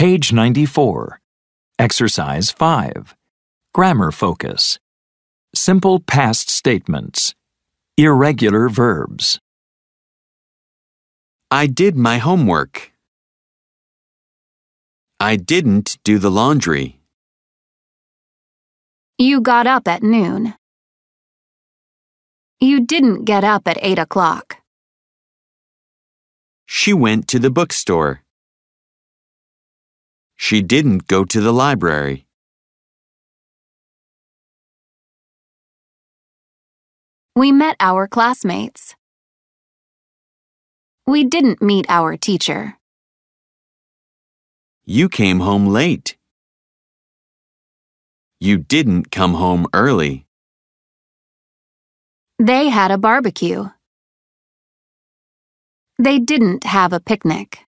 Page 94. Exercise 5. Grammar focus. Simple past statements. Irregular verbs. I did my homework. I didn't do the laundry. You got up at noon. You didn't get up at 8 o'clock. She went to the bookstore. She didn't go to the library. We met our classmates. We didn't meet our teacher. You came home late. You didn't come home early. They had a barbecue. They didn't have a picnic.